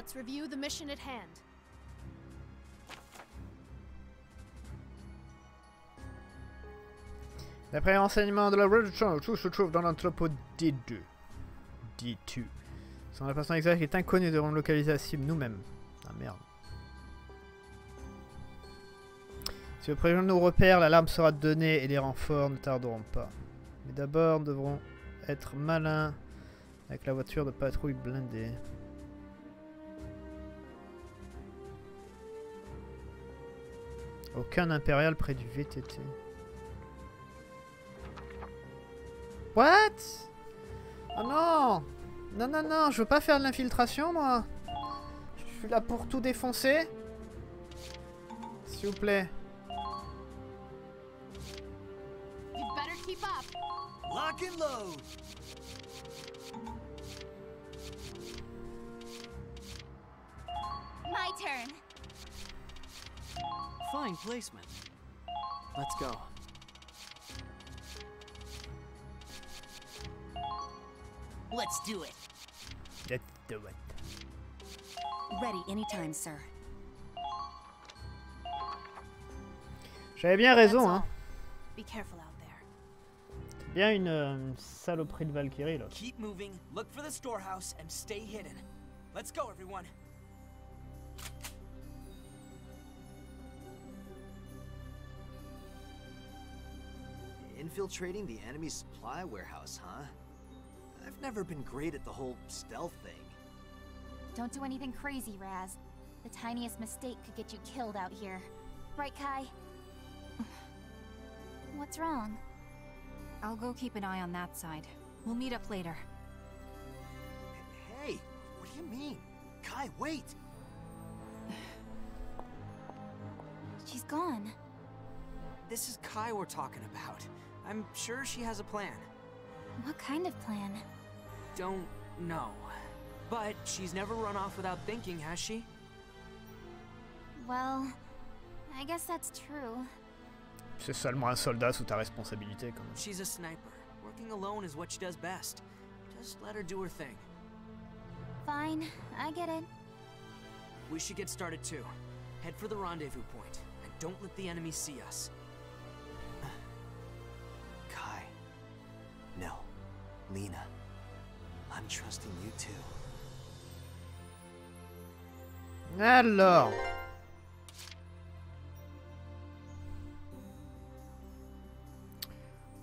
Let's review the mission at hand. D'après renseignements de la Red Channel, tout se trouve dans l'entrepôt D2. D2. Son emplacement exact est inconnu, devons localiser la cible nous-mêmes. Ah merde. Si le président nous repère, l'alarme sera donnée et les renforts ne tarderont pas. Mais d'abord, nous devrons être malins avec la voiture de patrouille blindée. Aucun impérial près du VTT. What? Oh non Non, non, non, je veux pas faire de l'infiltration, moi. Je suis là pour tout défoncer. S'il vous plaît. You'd better keep up. Lock and load. My turn. Fine placement. Let's go. Let's do it. Let's do it. Ready anytime, sir. J'avais bien raison, hein. Be careful out there. C'est bien une, euh, une saloperie de Valkyrie, là. Keep moving, look for the storehouse, and stay hidden. Let's go, everyone. Infiltrating the enemy supply warehouse, huh? I've never been great at the whole stealth thing. Don't do anything crazy, Raz. The tiniest mistake could get you killed out here. Right, Kai? What's wrong? I'll go keep an eye on that side. We'll meet up later. Hey, what do you mean? Kai, wait! She's gone. This is Kai we're talking about. I'm sure she has a plan. What kind of plan? Don't know. But she's never run off without thinking, has she? Well, I guess that's true. C'est seulement un soldat sous ta responsabilité, quand même. She's a sniper. Working alone is what she does best. Just let her do her thing. Fine, I get it. We should get started too. Head for the rendezvous point, and don't let the enemy see us. Lena. I'm trusting you. Alors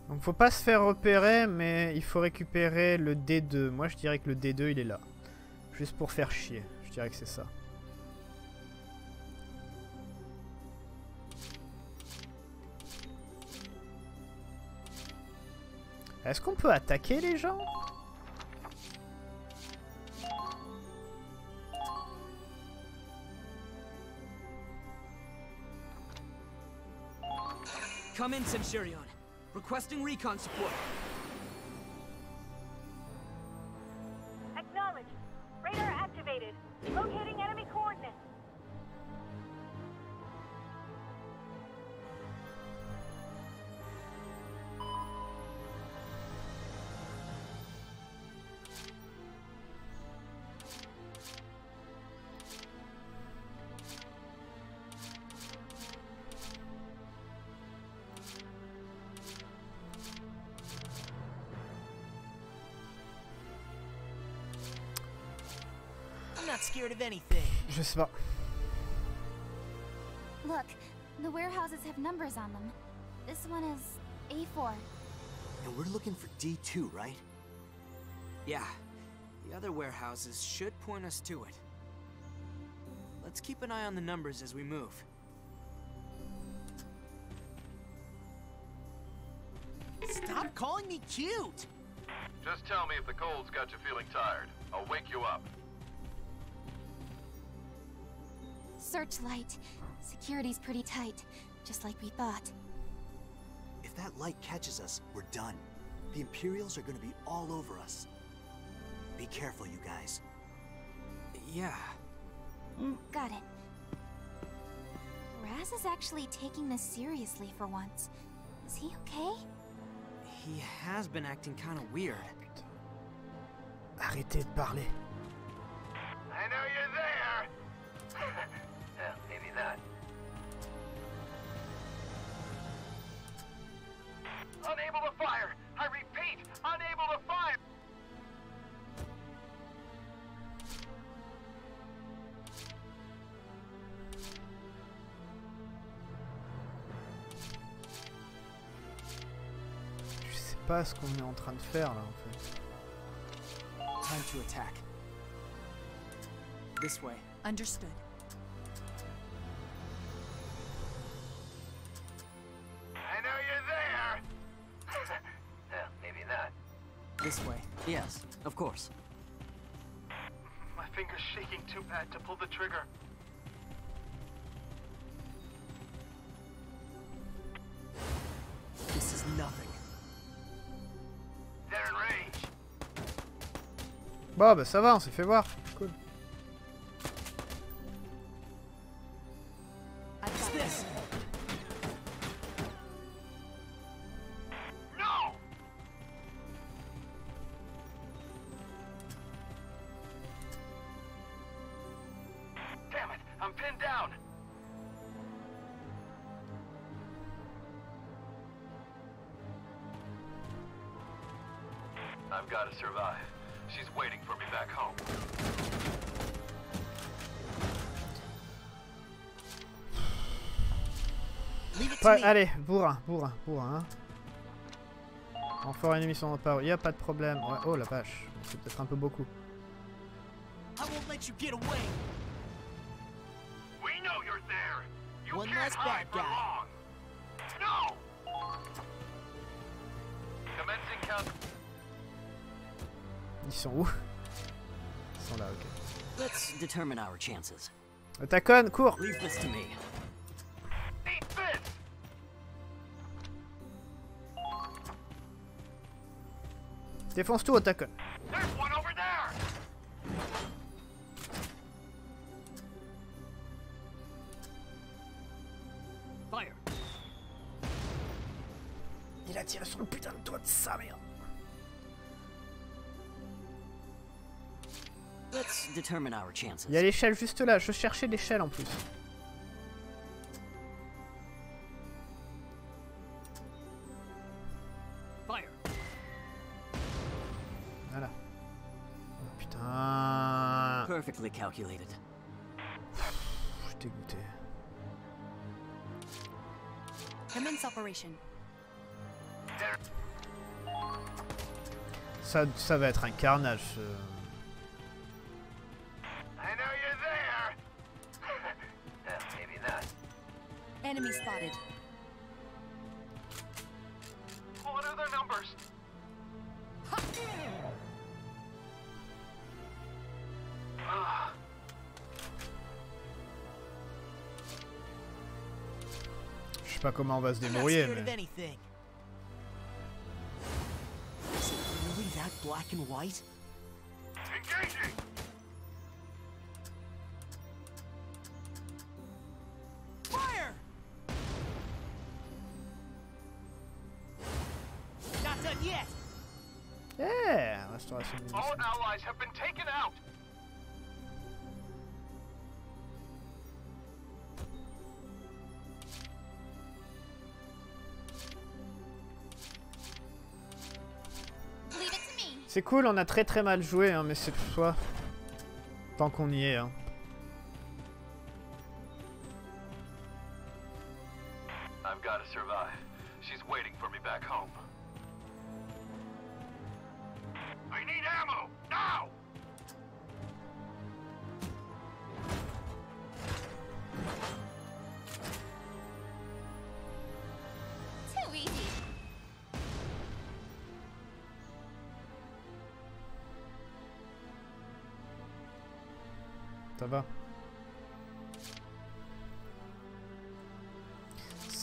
Donc faut pas se faire repérer, mais il faut récupérer le D2. Moi je dirais que le D2 il est là. Juste pour faire chier. Je dirais que c'est ça. Est-ce qu'on peut attaquer les gens? Come in, Centurion. Requesting recon support. Not scared of anything. Je sais pas. Look, the warehouses have numbers on them. This one is A4. And we're looking for D2, right? Yeah. The other warehouses should point us to it. Let's keep an eye on the numbers as we move. Stop calling me cute! Just tell me if the cold's got you feeling tired. I'll wake you up. Searchlight. Security's pretty tight, just like we thought. If that light catches us, we're done. The Imperials are gonna be all over us. Be careful, you guys. Yeah. Mm, got it. Raz is actually taking this seriously for once. Is he okay? He has been acting kind of weird. Arrêtez de parler. Pas ce qu'on est en train de faire là en fait. Time to attack. This way. Understood. I know you're there! well, maybe not. This way. Yes, of course. My finger's shaking too bad to pull the trigger. This is nothing. Bon bah ça va, on s'est fait voir. Ouais, allez, bourrin, bourrin, bourrin. Hein. Renfort ennemi sont en power, y a pas de problème. Ouais, oh la vache, c'est peut-être un peu beaucoup. Ils sont où? Ils sont là, ok. Let's determine our chances. Cours Leave this to me. Défonce tout. Fire. Il a tiré sur le putain de toit de sa mère. Let's determine our chances. Il y a l'échelle juste là, je cherchais l'échelle en plus. Perfectly calculated. Je. Commence operation. Ça, ça va être un carnage. ce- I know you're there. maybe not. Enemy spotted. Comment on va se débrouiller, mais... C'est cool, on a très très mal joué, hein, mais c'est soit tant qu'on y est. Hein.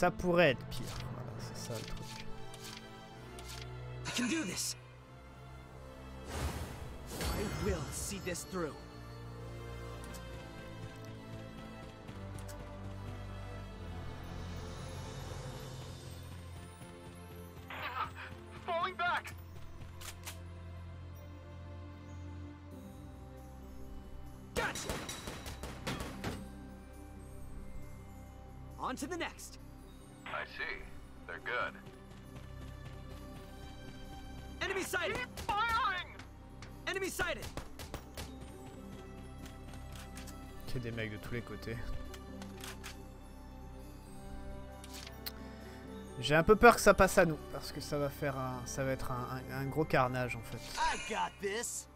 Ça pourrait être pire. Voilà, c'est ça le truc. I can do this. I will see this through. Falling back. Gotcha. On to the next. See. They're good. Enemy sighted! Firing! Enemy sighted! Il y a des mecs de tous les côtés. J'ai un peu peur que ça passe à nous, parce que ça va faire un, ça va être un, un- un gros carnage en fait. I got this.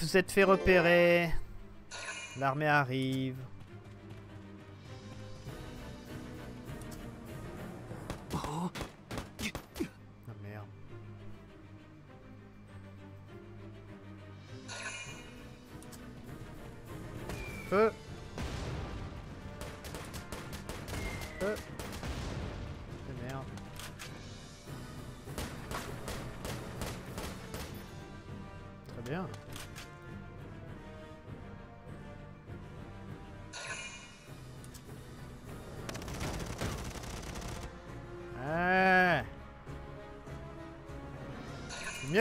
Vous êtes fait repérer. L'armée arrive.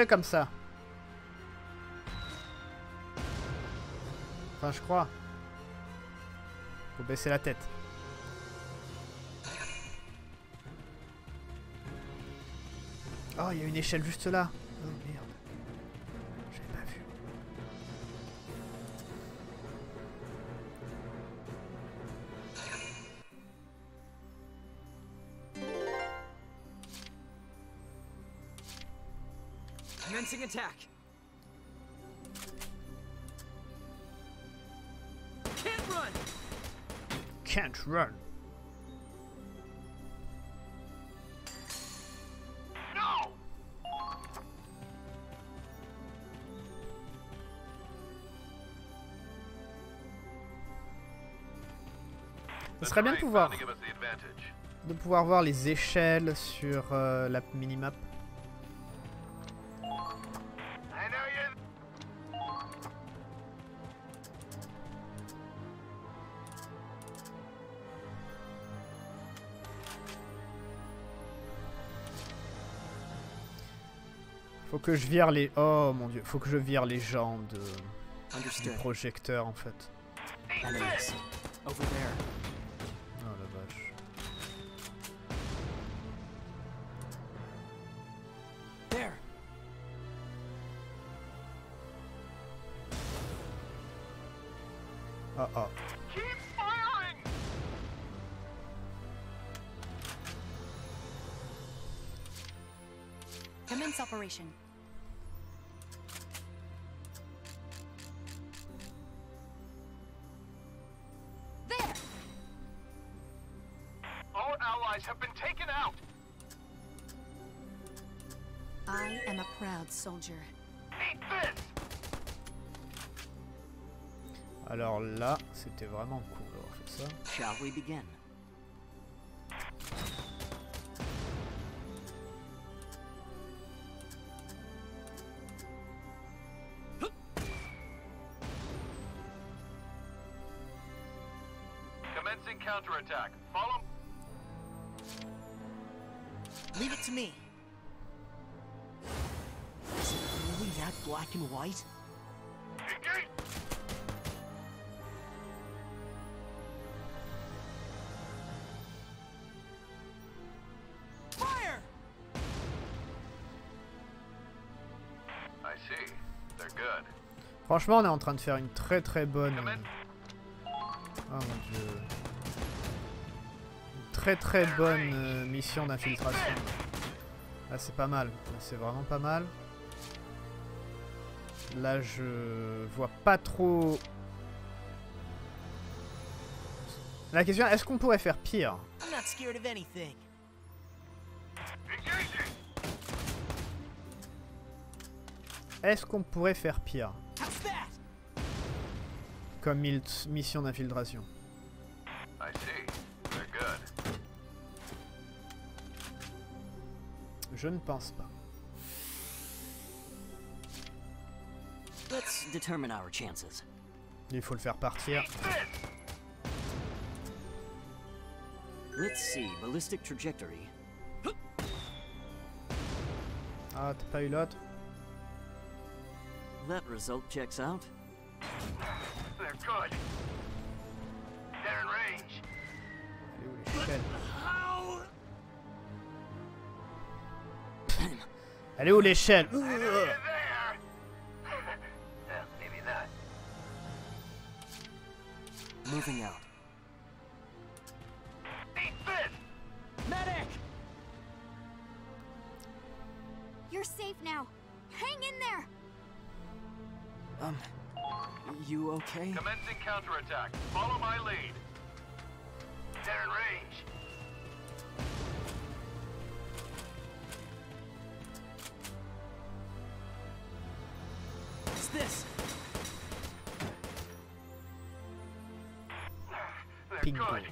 Comme ça. Enfin, je crois. Faut baisser la tête. Oh, il y a une échelle juste là. Oh. Attack. Can't run! Can't run. No! Ce serait bien de pouvoir, de pouvoir voir les échelles sur euh, la minimap. Que je vire les... Oh mon dieu, faut que je vire les gens de... du projecteur en fait. Enemies. Over there. Là, c'était vraiment cool d'avoir fait ça. Shall we begin? Commencing counterattack. Follow. Leave it to me. is it really that black and white? Franchement, on est en train de faire une très très bonne... Commence. Oh mon dieu. Une très très bonne euh, mission d'infiltration. Là, c'est pas mal. Là, c'est vraiment pas mal. Là, je vois pas trop... La question, est-ce qu'on pourrait faire pire! Est-ce qu'on pourrait faire pire? Comme mission d'infiltration I see. They're good. Je ne pense pas. Let's determine our chances. Il faut le faire partir. Let's see, ballistic trajectory. Ah, t'as pas eu l'autre? That result checks out. They're good. They're in range. Elle est où l'échelle Elle est où l'échelle there! yeah, maybe that. Moving out. Eat this! Medic! You're safe now. Hang in there. Um, you okay? Commencing counterattack. Follow my lead. They're in range. What's this? They're Bingo. good.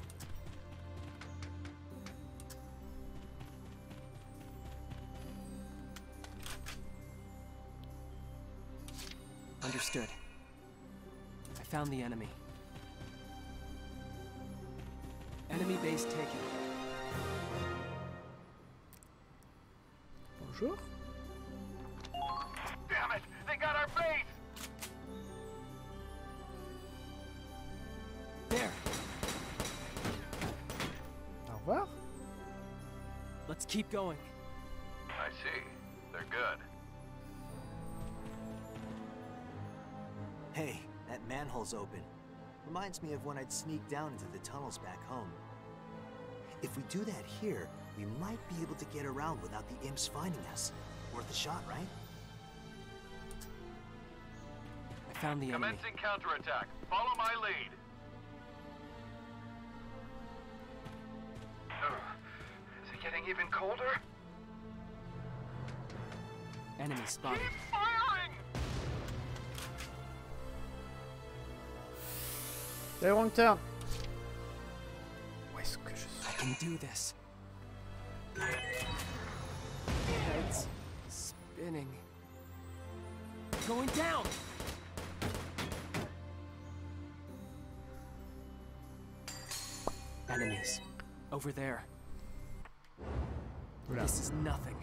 Understood. I found the enemy. Enemy base taken. Bonjour. Damn it! They got our base! There. Au revoir. Let's keep going. That open. Reminds me of when I'd sneak down into the tunnels back home. If we do that here, we might be able to get around without the imps finding us. Worth a shot, right? I found the enemy. Commencing counterattack. Follow my lead. Ugh. Is it getting even colder? Enemy spotted. C'est wrong turn. Où est-ce que je suis I can do this. Heads spinning. Going down. Enemies. Over there. Oula. This is nothing.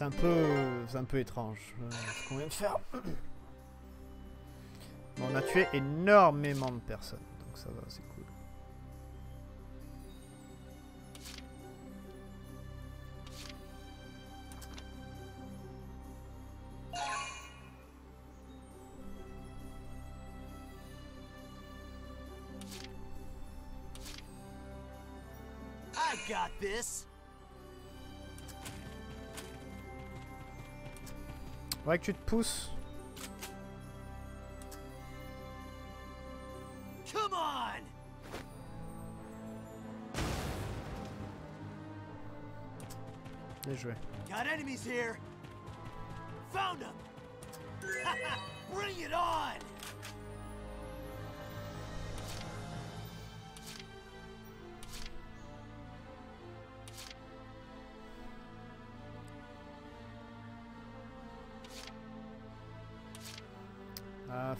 C'est un peu, c'est un peu étrange euh, ce qu'on vient de faire. On a tué énormément de personnes, donc ça va, c'est cool. Faudrait que tu te pousses. Come on! Bien joué. Got enemies here!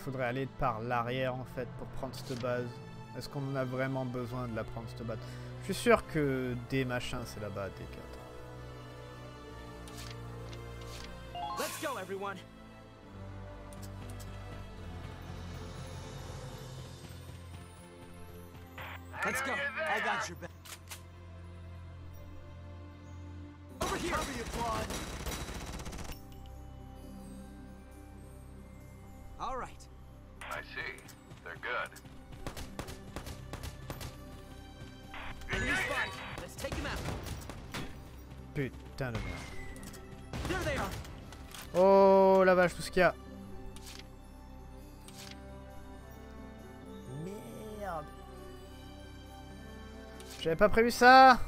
Faudrait aller par l'arrière en fait pour prendre cette base. Est-ce qu'on a vraiment besoin de la prendre cette base? Je suis sûr que des machins c'est là-bas, des 4. Let's go, everyone. Putain de merde. Oh la vache, tout ce qu'il y a. Merde. J'avais pas prévu ça.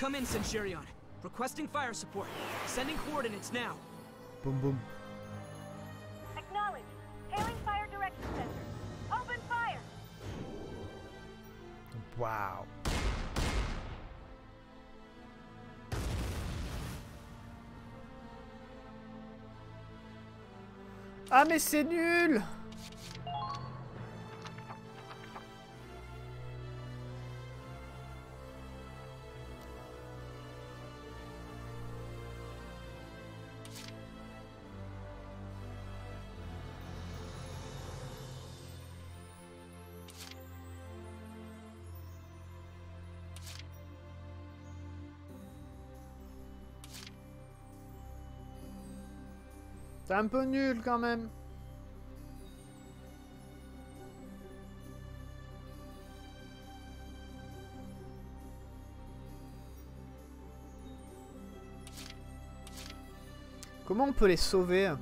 Come in, Centurion. Requesting fire support. Sending coordinates now. Boom boom. Acknowledge. Hailing fire direction center. Open fire. Wow. Ah mais c'est nul. Un peu nul quand même. Comment on peut les sauver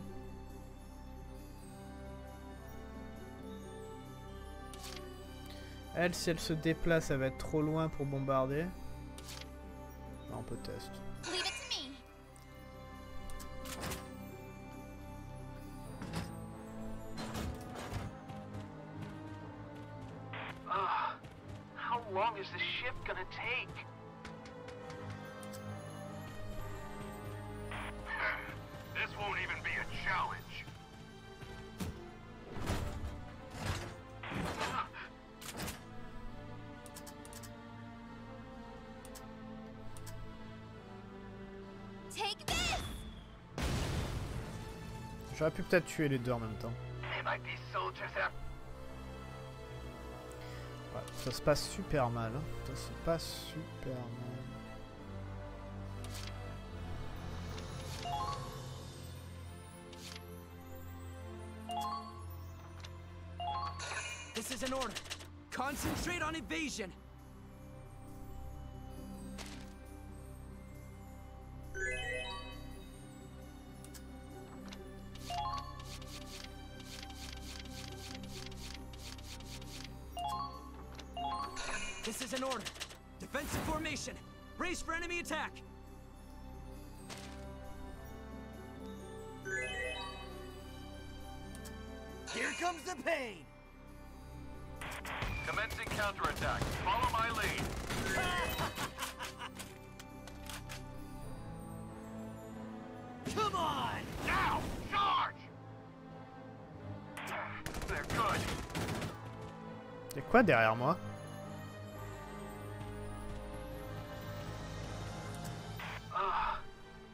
Elle, si elle se déplace, elle va être trop loin pour bombarder. On peut tester. Long is this ship gonna take? this won't even be a challenge. Take this. J'aurais pu peut-être tuer les deux en même temps. They might be soldiers after. Ça se passe super mal. hein. Ça se passe super mal. This is an order. Concentrate on evasion. Quoi derrière moi Ugh.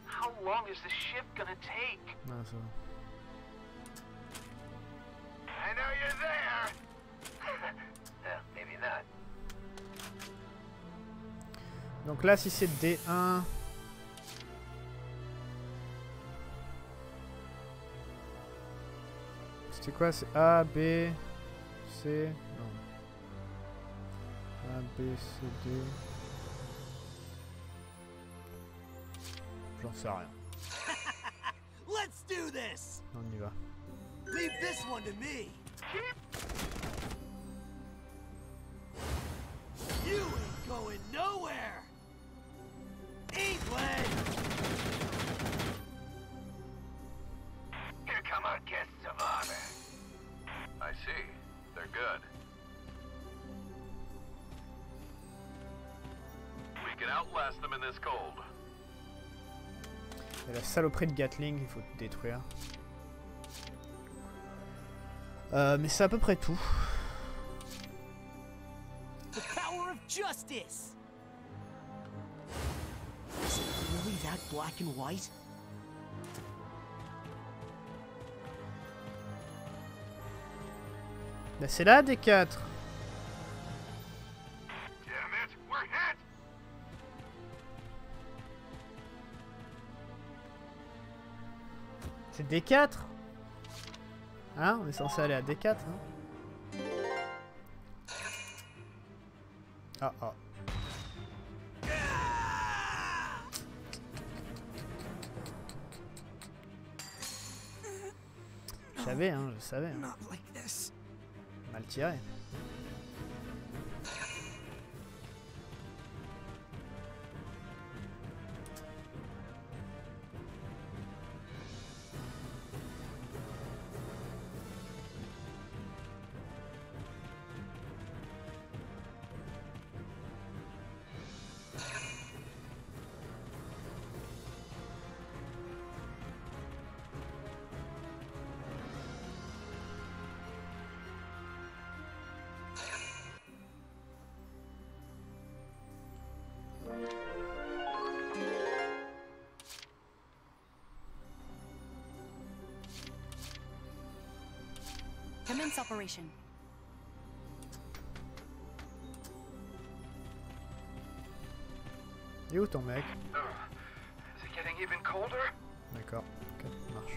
How long is this ship gonna take? Non, ça va. I know you're there. well, maybe not. Donc là, si c'est D1... C'était quoi? C'est A, B, C... Non. A, B, C, D... J'en sais rien. Let's do this! On y va. Leave this one to me! You ain't going nowhere! La saloperie de Gatling il faut détruire. Euh, mais c'est à peu près tout. The power of justice. That black and white? Bah, c'est là D4 C'est D4 Hein On est censé aller à D4 hein Ah ah. Je savais, hein, je savais. hein. Mal tiré. Commence operation. Il est où ton mec Ugh. Oh, is it getting even colder? D'accord, er ok, ça marche.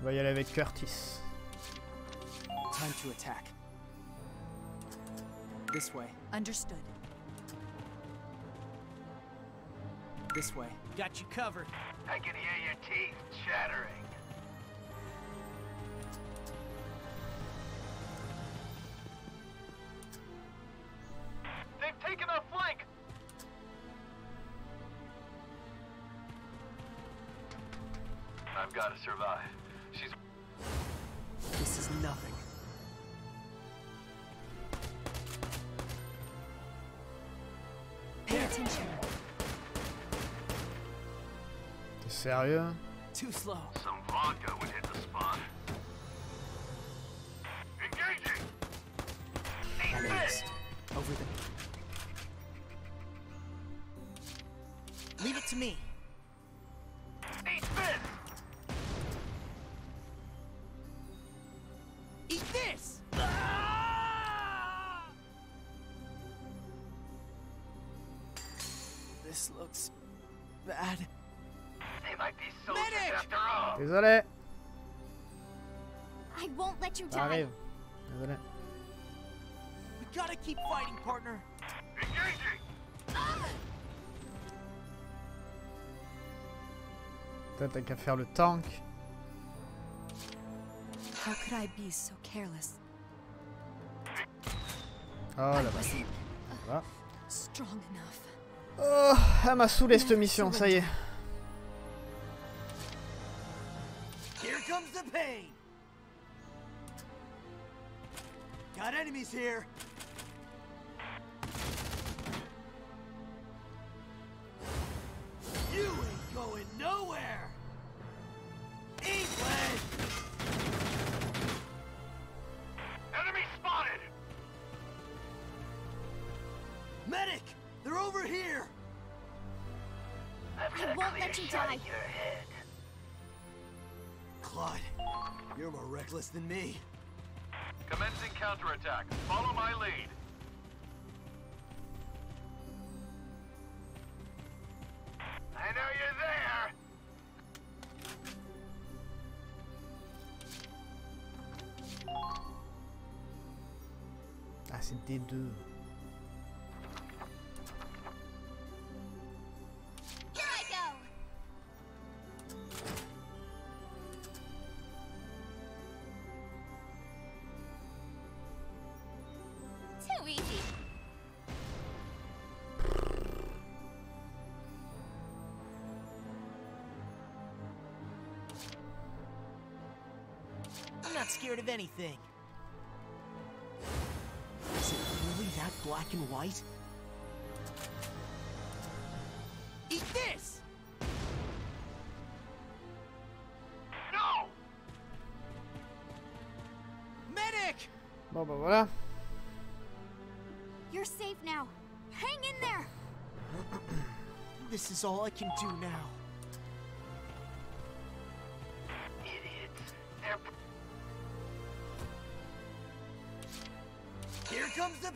On va y aller avec Curtis. Time to attack. This way. Understood. This way. Got you covered. I can hear your teeth chattering. Sérieux Too slow. some Ça die. arrive. Désolé. We gotta keep fighting, partner. Engaging! Toi t'as qu'à faire le tank. How could I be so careless? Oh I la vache. wasn't Voilà. strong enough. Oh, elle m'a saoulé cette mission, ça y est. Here comes the pain! Got enemies here! You ain't going nowhere! England! Enemy spotted! Medic! They're over here! I've got a won't let you die. your head. Claude, you're more reckless than me. Counterattack. Follow my lead. I know you're there. Ah, c'est D2. Not scared of anything. Is it really that black and white? Eat this! No! Medic! Bon bah voilà. You're safe now. Hang in there. This is all I can do now.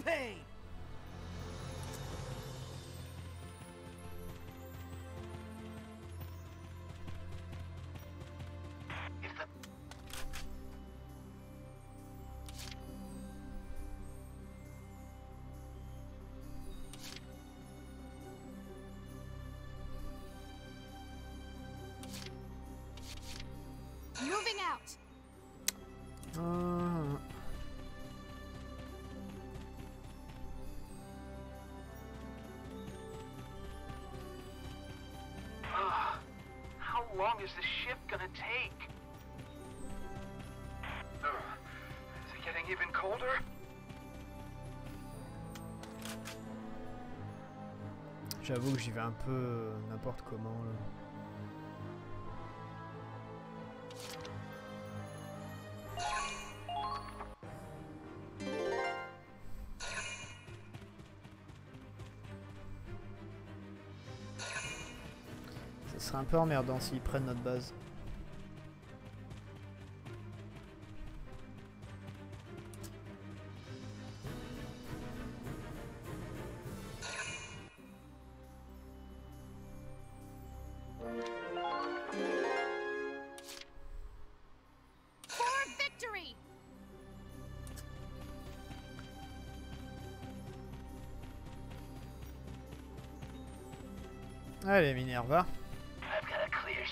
Pain! J'avoue que j'y vais un peu euh, n'importe comment là. Ce serait un peu emmerdant s'ils prennent notre base. Allez, Minerva. I've got a clear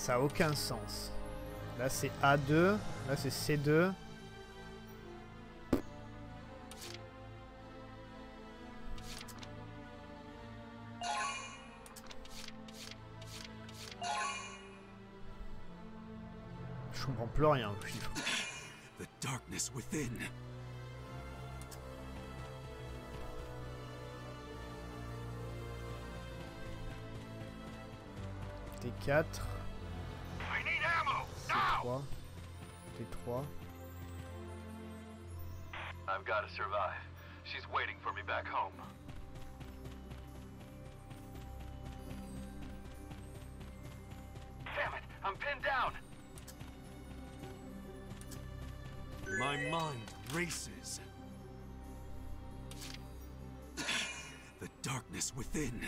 Ça a aucun sens. Là c'est A2, là c'est C2. Je comprends plus rien. The darkness within. T4, 3. T3. I've got to survive. She's waiting for me back home. Damn it! I'm pinned down! My mind races. the darkness within.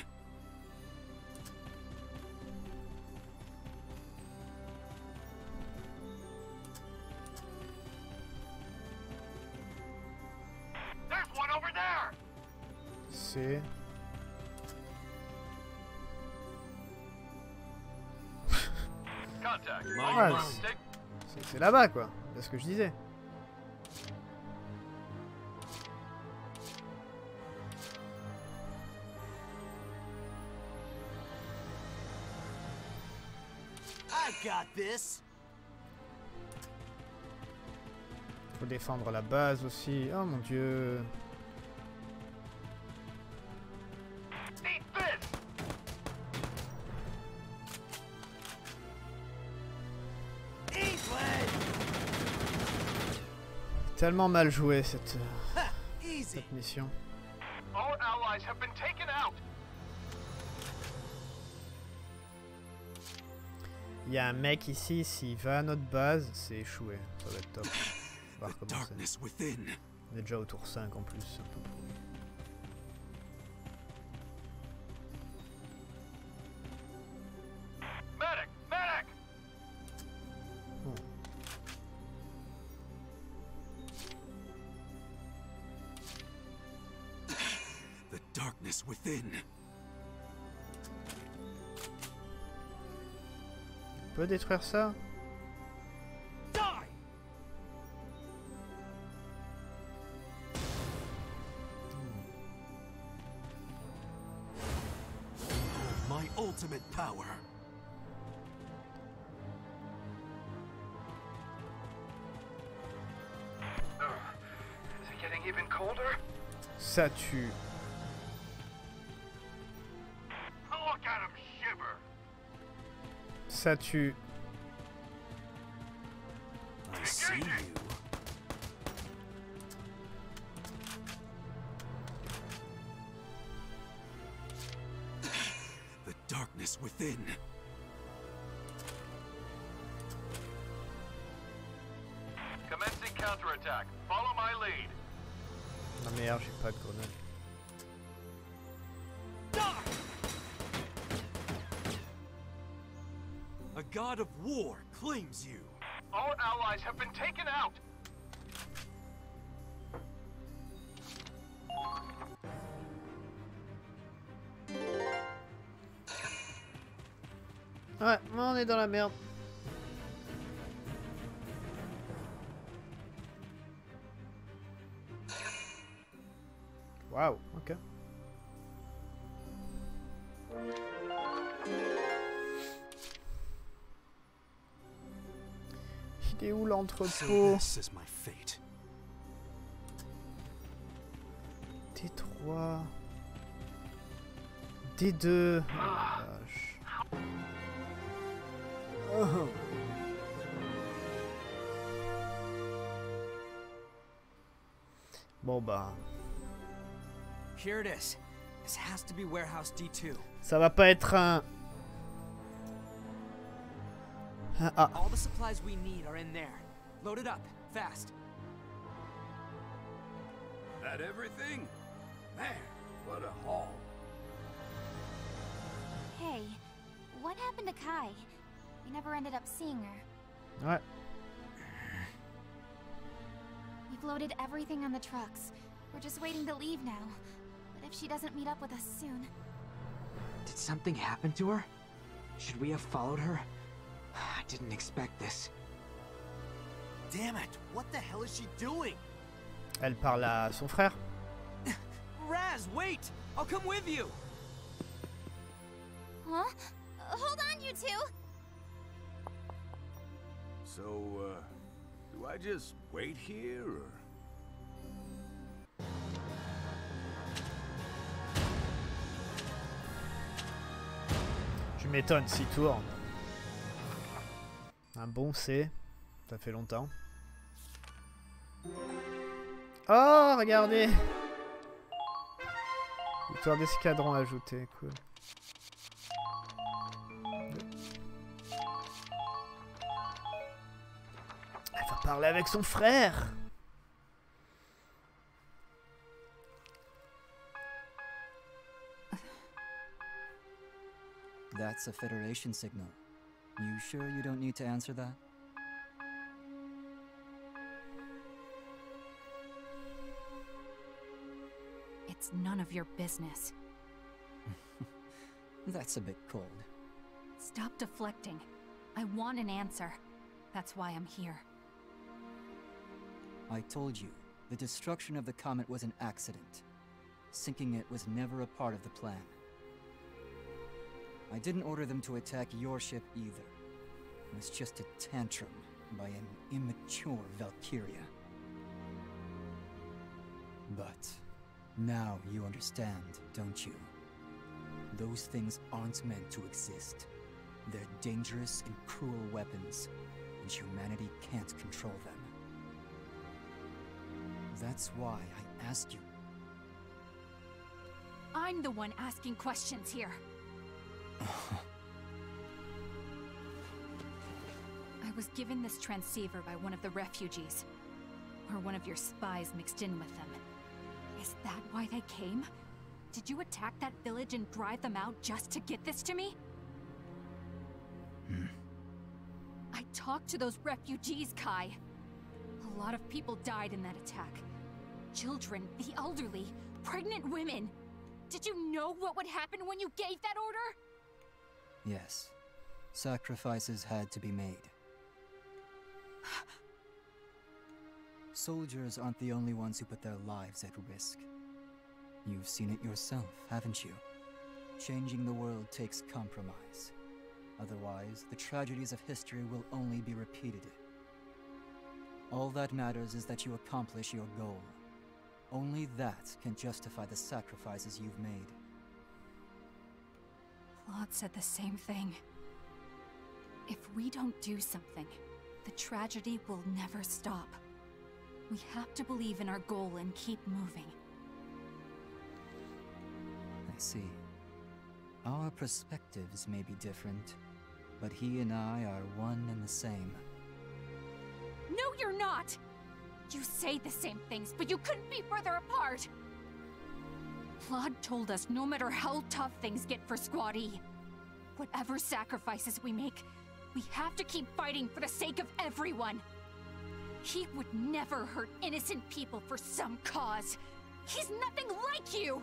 Là-bas quoi. C'est ce que je disais. Faut défendre la base aussi. Oh mon dieu. Tellement mal joué cette, cette mission. Our allies have been taken out! Il y a un mec ici, s'il va à notre base, c'est échoué. Ça va être top. On va recommencer. On est déjà au tour 5 en plus. c'est un peu détruire ça My ultimate power. Ça tue. Ça tue. Ouais, on est dans la merde. Waouh, ok. Il est où l'entrepôt this is my fate. T3. D2. Oh. Bon Here it is. This has to be warehouse D2. ça va pas être un... un A. All the supplies we need are in there. Load it up, fast. That everything? Man, what a haul. Hey, what happened to Kai? We never ended up seeing her. Ouais. We've loaded everything on the trucks. We're just waiting to leave now. But if she doesn't meet up with us soon, Did something happen to her? Should we have followed her? I didn't expect this. Damn it! What the hell is she doing? Elle parle à son frère. Raz, wait! I'll come with you! huh? Uh, hold on, you two. So, uh, do I just wait here, or? Tu m'étonnes, 6 tours. Un bon C. Ça fait longtemps. Oh, regardez Victoire d'escadron ajoutée, cool. Parler avec son frère That's a Federation signal. You sure you don't need to answer that? It's none of your business. That's a bit cold. Stop deflecting. I want an answer. That's why I'm here. I told you, the destruction of the comet was an accident. Sinking it was never a part of the plan. I didn't order them to attack your ship either. It was just a tantrum by an immature Valkyria. But now you understand, don't you? Those things aren't meant to exist. They're dangerous and cruel weapons, and humanity can't control them. That's why I asked you. I'm the one asking questions here. I was given this transceiver by one of the refugees. Or one of your spies mixed in with them. Is that why they came? Did you attack that village and drive them out just to get this to me? Hmm. I talked to those refugees, Kai. A lot of people died in that attack. Children, the elderly, pregnant women. Did you know what would happen when you gave that order? Yes. Sacrifices had to be made. Soldiers aren't the only ones who put their lives at risk. You've seen it yourself, haven't you? Changing the world takes compromise. Otherwise, the tragedies of history will only be repeated. All that matters is that you accomplish your goal. Only that can justify the sacrifices you've made. Claude said the same thing. If we don't do something, the tragedy will never stop. We have to believe in our goal and keep moving. I see. Our perspectives may be different, but he and I are one and the same. No, you're not! You say the same things, but you couldn't be further apart! Claude told us no matter how tough things get for Squad E, whatever sacrifices we make, we have to keep fighting for the sake of everyone. He would never hurt innocent people for some cause. He's nothing like you!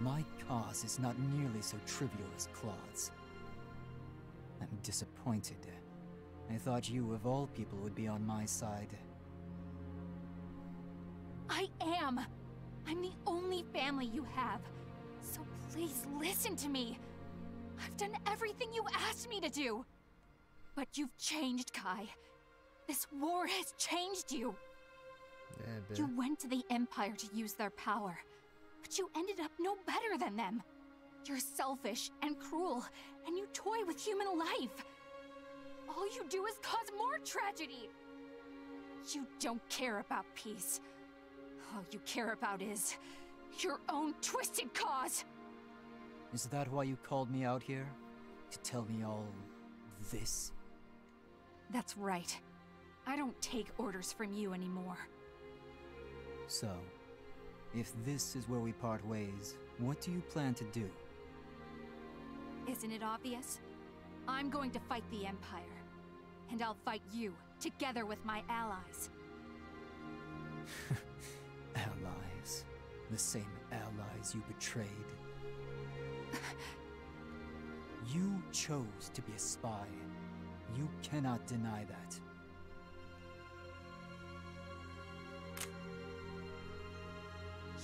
My cause is not nearly so trivial as Claude's. I'm disappointed. I thought you, of all people, would be on my side. I am! I'm the only family you have. So please listen to me. I've done everything you asked me to do. But you've changed, Kai. This war has changed you. Ben. You went to the Empire to use their power, but you ended up no better than them. You're selfish and cruel, and you toy with human life. All you do is cause more tragedy. You don't care about peace. All you care about is your own twisted cause. Is that why you called me out here? To tell me all this? That's right. I don't take orders from you anymore. So, if this is where we part ways, what do you plan to do? Isn't it obvious? I'm going to fight the Empire. And I'll fight you, together with my allies. Allies. The same allies you betrayed. you chose to be a spy. You cannot deny that.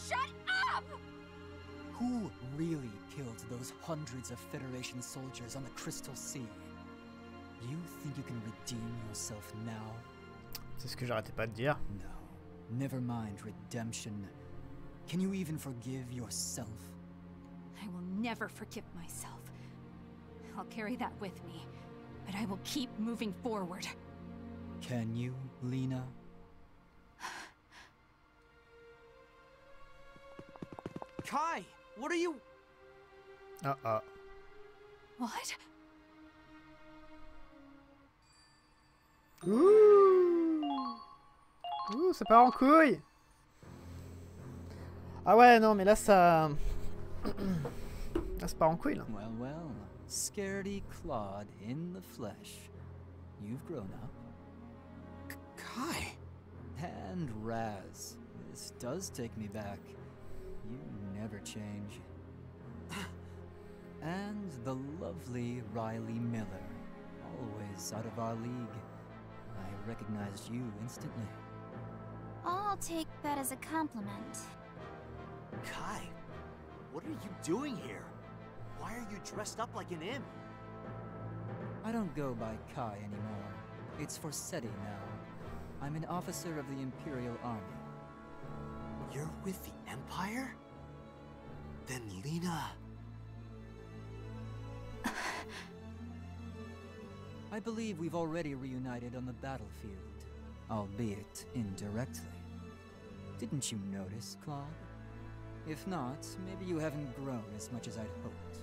Shut up! Who really killed those hundreds of Federation soldiers on the Crystal Sea? You think you can redeem yourself now? C'est ce que j'arrêtais pas de dire. No. Never mind redemption. Can you even forgive yourself? I will never forgive myself. I'll carry that with me, but I will keep moving forward. Can you, Lena? Kai, what are you? Uh-uh. What? Ouh Ouh, ça part en couille Ah ouais, non, mais là, ça... là, ça part en couille, là. Well, well. Scaredy Claude in the flesh. You've grown up. Kai. And Raz. This does take me back. You never change. and the lovely Riley Miller. Always out of our league. I recognized you instantly. I'll take that as a compliment. Kai, what are you doing here? Why are you dressed up like an imp? I don't go by Kai anymore. It's Forseti now. I'm an officer of the Imperial Army. You're with the Empire? Then Lena... I believe we've already reunited on the battlefield, albeit indirectly. Didn't you notice, Claude? If not, maybe you haven't grown as much as I'd hoped.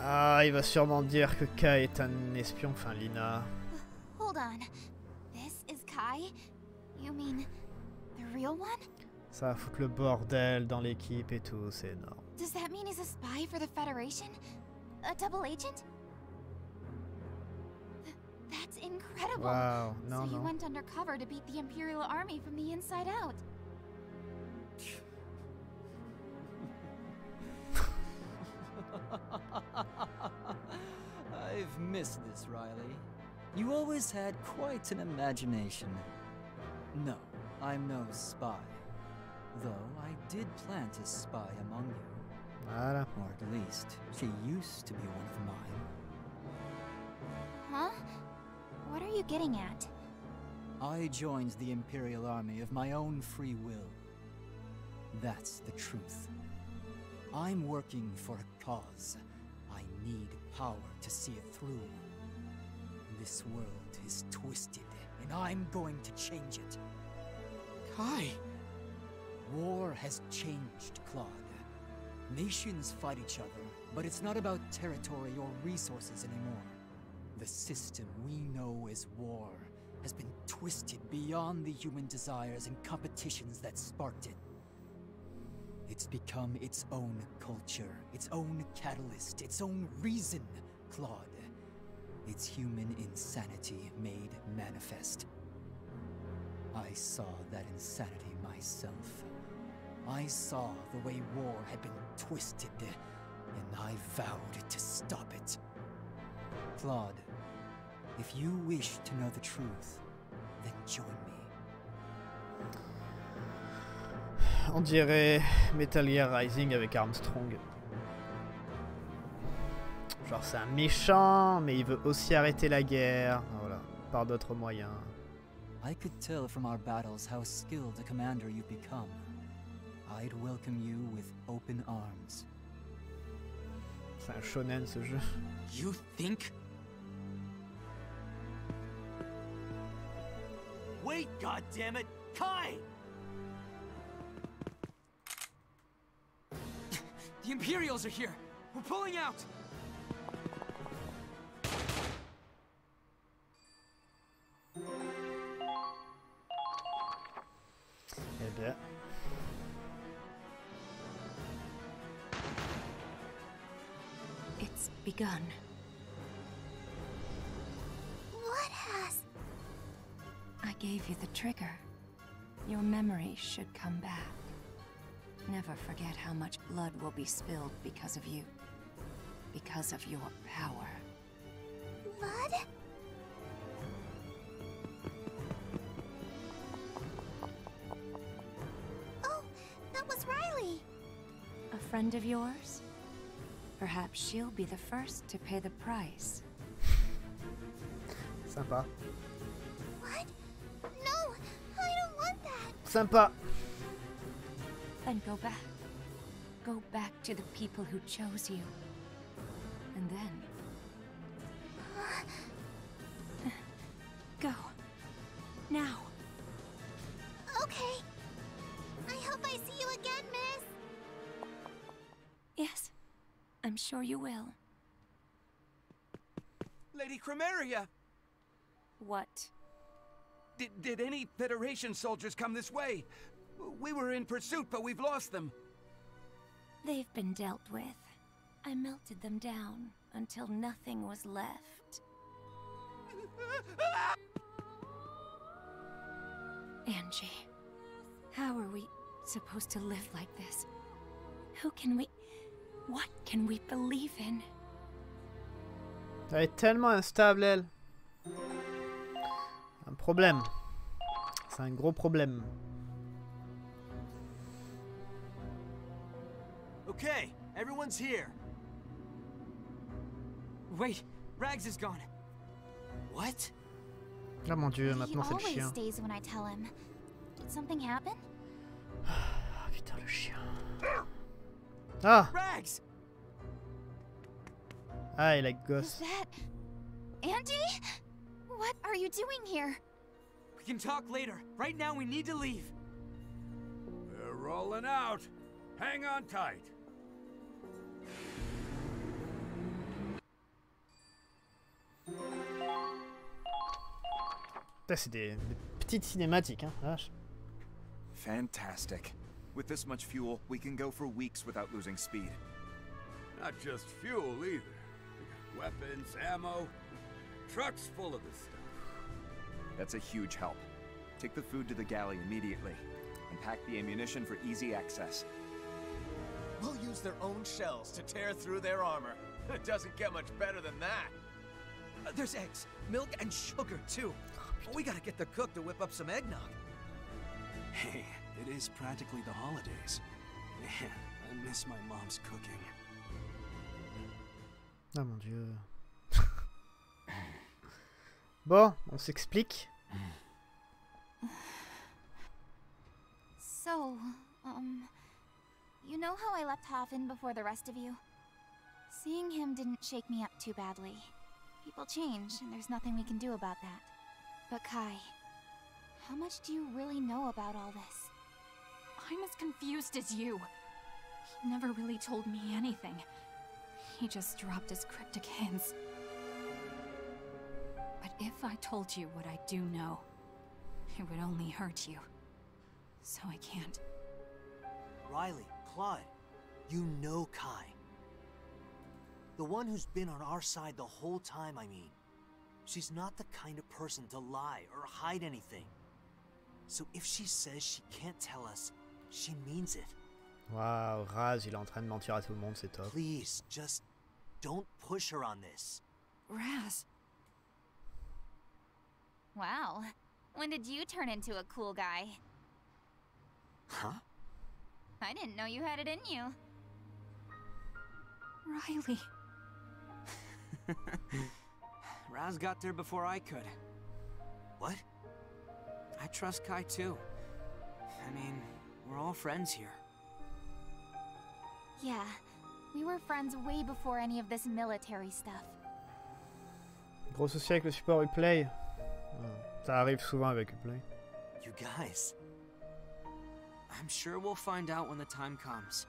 Ah, il va sûrement dire que Kai est un espion, enfin Lina. Hold on. This is Kai? You mean the real one? Ça va foutre le bordel dans l'équipe et tout, c'est énorme. Does that mean he's a spy for the Federation? A double agent? Th- That's incredible. Wow, so non, he went undercover to beat the Imperial Army from the inside out. I've missed this, Riley. You always had quite an imagination. No, I'm no spy. Though I did plant a spy among you. Voilà. Or at least, she used to be one of mine. Huh? What are you getting at? I joined the Imperial Army of my own free will. That's the truth. I'm working for a cause. I need power to see it through. This world is twisted, and I'm going to change it. Kai. War has changed, Claude. Nations fight each other, but it's not about territory or resources anymore. The system we know as war has been twisted beyond the human desires and competitions that sparked it. It's become its own culture, its own catalyst, its own reason, Claude. It's human insanity made manifest. I saw that insanity myself. I saw the way war had been twisted, and I vowed to stop it. Claude, if you wish to know the truth, then join me. On dirait Metal Gear Rising avec Armstrong. Genre c'est un méchant, mais il veut aussi arrêter la guerre. Voilà, par d'autres moyens. I could tell from our battles how skilled a commander you've become. I'd welcome you with open arms. C'est un shonen ce jeu. You think? Wait, goddammit! Kai! The Imperials are here. We're pulling out. Bien. It's begun. Gave you the trigger. Your memory should come back. Never forget how much blood will be spilled because of you. Because of your power. Blood? Oh, that was Riley. A friend of yours? Perhaps she'll be the first to pay the price. Sympa. Sympa. Then go back. Go back to the people who chose you. And then. Go. Now. Okay. I hope I see you again, miss. Yes. I'm sure you will. Lady Crymaria, What? Did, did any Federation soldiers come this way? We were in pursuit, but we've lost them. They've been dealt with. I melted them down until nothing was left. Angie, how are we supposed to live like this? Who can we. What can we believe in? Elle est tellement instable, elle. Un problème. C'est un gros problème. Okay, everyone's here. Wait, Rags is gone. What? Ah mon dieu, maintenant c'est le always chien. stays when I tell him. Did something happen? Ah putain, le chien. Ah Rags! Ah, la Is gosse. that Andy? What are you doing here? We can talk later. Right now, we need to leave. We're rolling out. Hang on tight. Ça, c'est des, des petites cinématiques, hein. vache. Fantastic. With this much fuel, we can go for weeks without losing speed. Not just fuel either. We got weapons, ammo, trucks full of this stuff. That's a huge help. Take the food to the galley immediately, and pack the ammunition for easy access. We'll use their own shells to tear through their armor. It doesn't get much better than that. Uh, there's eggs, milk, and sugar, too. We gotta get the cook to whip up some eggnog. Hey, it is practically the holidays. Man, I miss my mom's cooking. Ah mon dieu. Bon, on s'explique. So, um, you know how I left Hafen before the rest of you? Seeing him didn't shake me up too badly. People change, and there's nothing we can do about that. But Kai, how much do you really know about all this? I'm as confused as you. He never really told me anything. He just dropped his cryptic hints. But if I told you what I do know, it would only hurt you. So I can't. Riley, Claude, you know Kai. The one who's been on our side the whole time, I mean. She's not the kind of person to lie or hide anything. So if she says she can't tell us, she means it. Waouh, Raz, il est en train de mentir à tout le monde, c'est top. Please, just don't push her on this. Raz, Wow. When did you turn into a cool guy? Huh? I didn't know you had it in you. Riley. Raz got there before I could. What? I trust Kai too. I mean, we're all friends here. Yeah, we were friends way before any of this military stuff. Gros souci avec le support Uplay. Ah, Ça arrive souvent avec Uplay. You guys. I'm sure we'll find out when the time comes.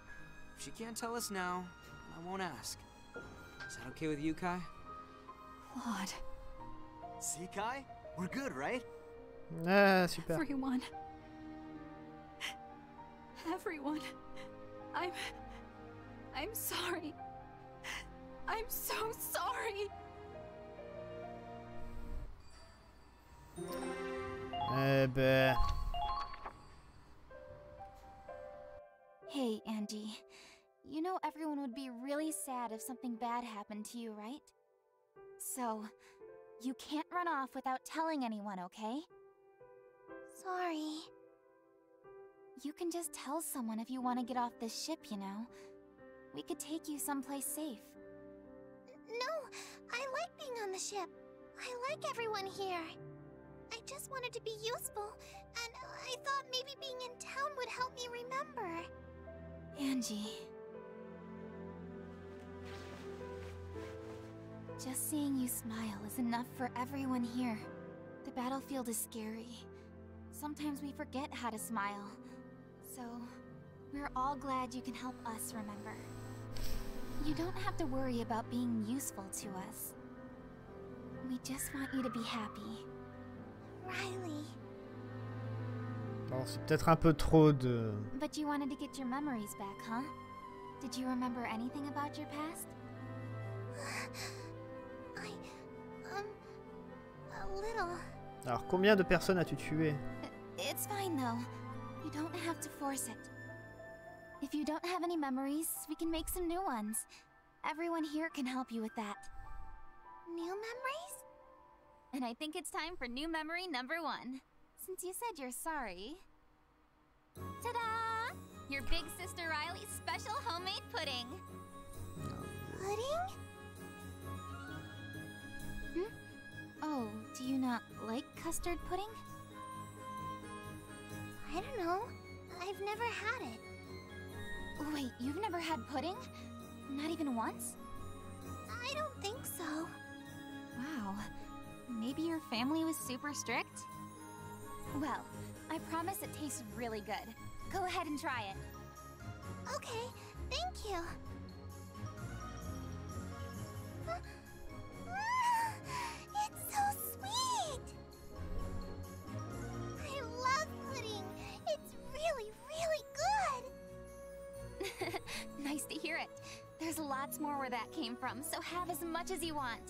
If she can't tell us now, I won't ask. Is that okay with you, Kai? Claude. See, Kai? We're good, right? Ah, super. Everyone. Everyone. I'm. I'm sorry. I'm so sorry. Eh ben... Hey, Angie. You know everyone would be really sad if something bad happened to you, right? So, you can't run off without telling anyone, okay? Sorry. You can just tell someone if you want to get off this ship, you know. We could take you someplace safe. No, I like being on the ship. I like everyone here. I just wanted to be useful, and I thought maybe being in town would help me remember. Angie. Just seeing you smile is enough for everyone here. The battlefield is scary. Sometimes we forget how to smile. So, we're all glad you can help us remember. You don't have to worry about being useful to us. We just want you to be happy. Riley. Bon, c'est peut-être un peu trop de... But you wanted to get your memories back, huh? Did you remember anything about your past? I. um. a little. Alors, combien de personnes as-tu tué It's fine though. You don't have to force it. If you don't have any memories, we can make some new ones. Everyone here can help you with that. New memories? And I think it's time for new memory number one. Since you said you're sorry. Ta-da! Your big sister Riley's special homemade pudding. Pudding? Hmm? Oh, do you not like custard pudding? I don't know. I've never had it. Wait, you've never had pudding? Not even once? I don't think so. Wow. Maybe your family was super strict? Well, I promise it tastes really good. Go ahead and try it. Okay, thank you. It's so sweet! I love pudding. It's really, really good. nice to hear it. There's lots more where that came from, so have as much as you want.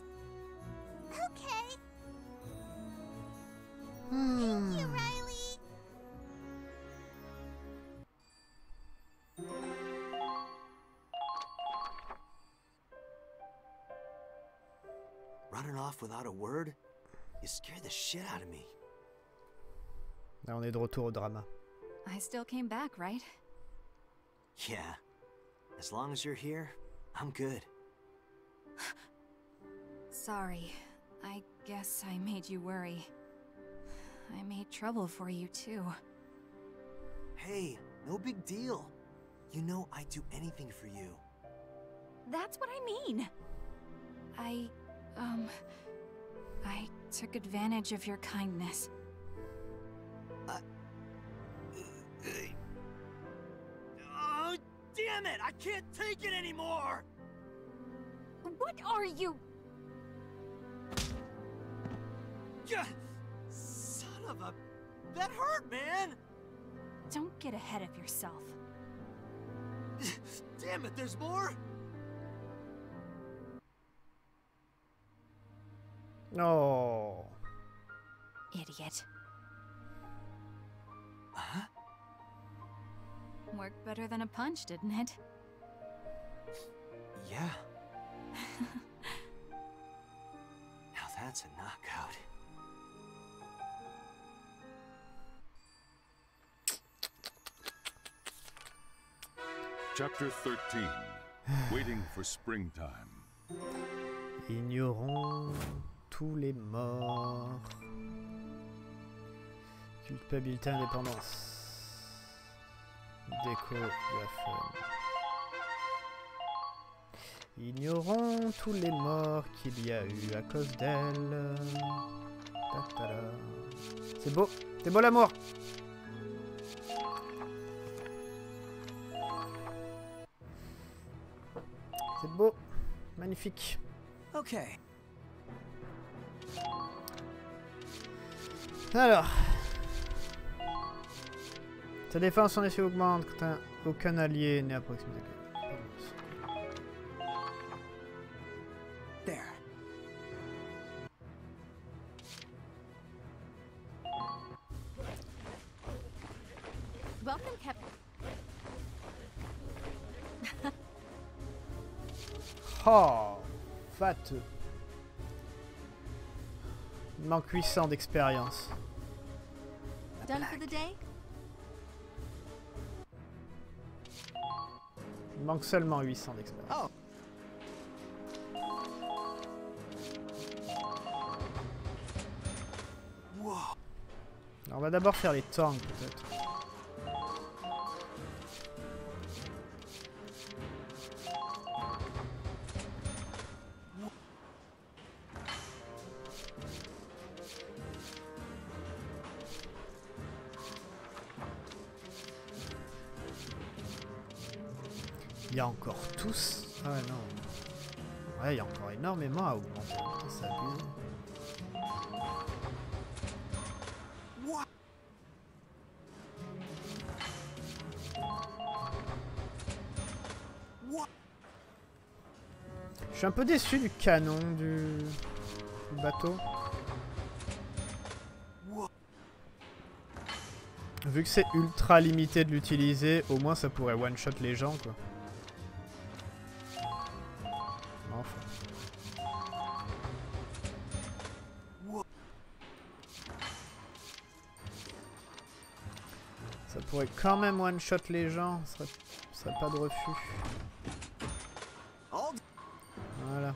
Thank you, hmm. Riley. Running off without a word? You scared the shit out of me. Là, on est de retour au drama. I still came back, right? Yeah. As long as you're here, I'm good. Sorry. I guess I made you worry. I made trouble for you, too. Hey, no big deal. You know I'd do anything for you. That's what I mean. I, um, I took advantage of your kindness. Oh, damn it! I can't take it anymore! What are you? Yeah, son of a... That hurt, man! Don't get ahead of yourself. Damn it, there's more? Oh. Idiot. Huh? Worked better than a punch, didn't it? Yeah. now that's a knockout. Chapter 13 Waiting for Springtime. Ignorons tous les morts. Culpabilité, indépendance. Déco, de la fun. Ignorons tous les morts qu'il y a eu à cause d'elle. C'est beau, c'est beau l'amour. C'est beau, magnifique. Okay. Alors. Sa défense, son effet augmente quand un- aucun allié n'est à proximité. Il manque 800 d'expérience. Il manque seulement 800 d'expérience. Oh. On va d'abord faire les tanks peut-être. Y a encore tous. Ah ouais, non. Ouais, il y a encore énormément à augmenter. C'est abusé. Je suis un peu déçu du canon du, du bateau. Vu que c'est ultra limité de l'utiliser, au moins ça pourrait one-shot les gens quoi. Quand même one-shot les gens, ce serait, serait pas de refus. Voilà.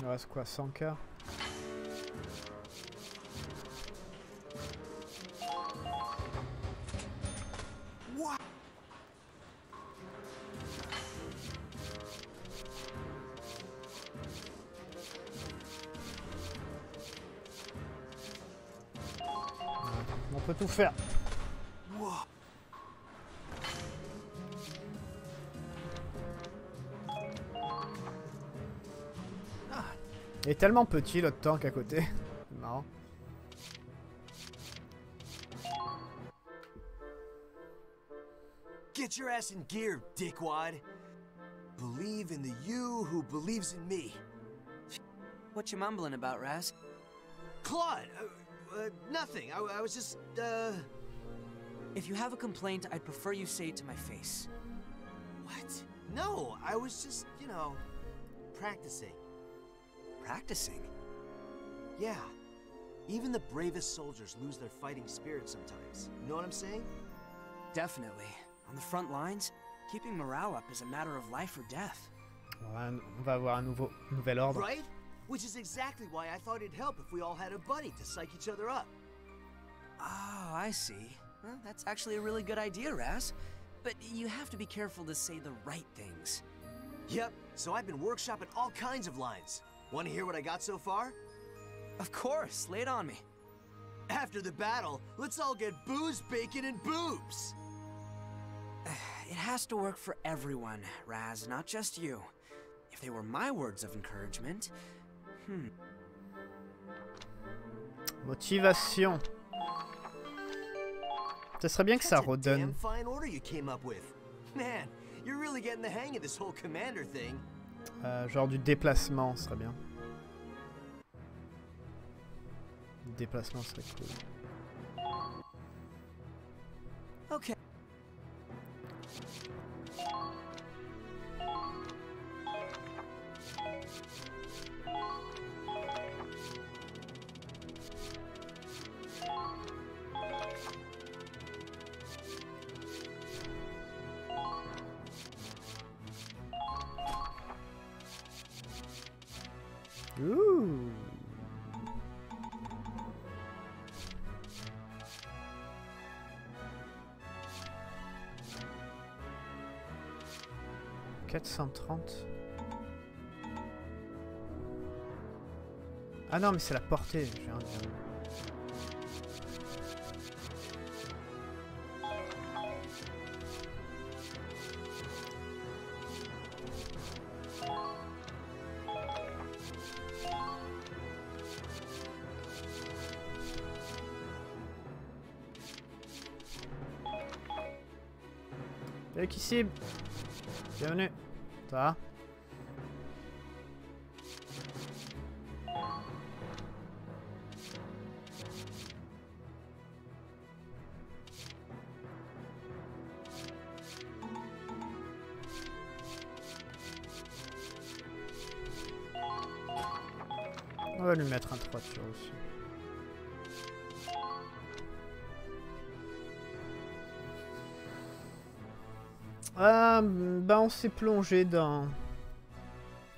Il reste quoi 100k On tellement petit l'autre tank à côté. C'est marrant. Get your ass in gear, dickwad. Believe in the you who believes in me. What you mumbling about, Raz? Claude, uh, uh, nothing. I, I was just, uh... If you have a complaint, I'd prefer you say it to my face. What? No, I was just, you know, practicing. Practicing? Yeah. Even the bravest soldiers lose their fighting spirit sometimes. You know what I'm saying? Definitely. On the front lines, keeping morale up is a matter of life or death. On va, on va avoir un nouveau, nouvel ordre. Right? Which is exactly why I thought it'd help if we all had a buddy to psych each other up. Oh, I see. Well, that's actually a really good idea, Raz. But you have to be careful to say the right things. Yep, so I've been workshopping all kinds of lines. Want to hear what I got so far? Of course, lay it on me. After the battle, let's all get booze, bacon, and boobs! It has to work for everyone, Raz, not just you. If they were my words of encouragement, hmm. Motivation. Ça serait bien que ça That's a redonne. fine order you came up with. Man, you're really getting the hang of this whole commander thing. Euh, genre du déplacement serait bien. Déplacement serait cool. Okay. Ouh. Quatre cent trente. Ah non, mais c'est la portée. Va On va lui mettre un 3 de tir aussi. Ah, bah on s'est plongé dans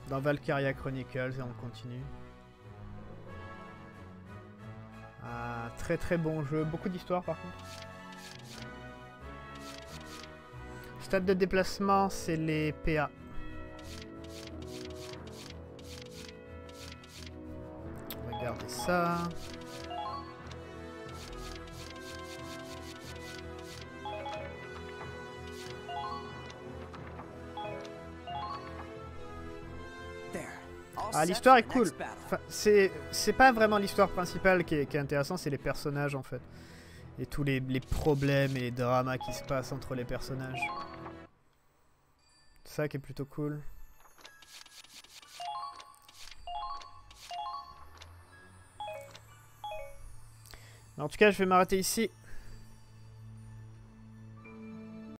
dans Valkyria Chronicles et on continue. Ah, très très bon jeu, beaucoup d'histoire par contre. Stade de déplacement, c'est les PA. On va garder ça. L'histoire est cool. C'est pas vraiment l'histoire principale qui est, intéressante, c'est les personnages en fait. Et tous les, problèmes et les dramas qui se passent entre les personnages. C'est ça qui est plutôt cool. En tout cas, je vais m'arrêter ici.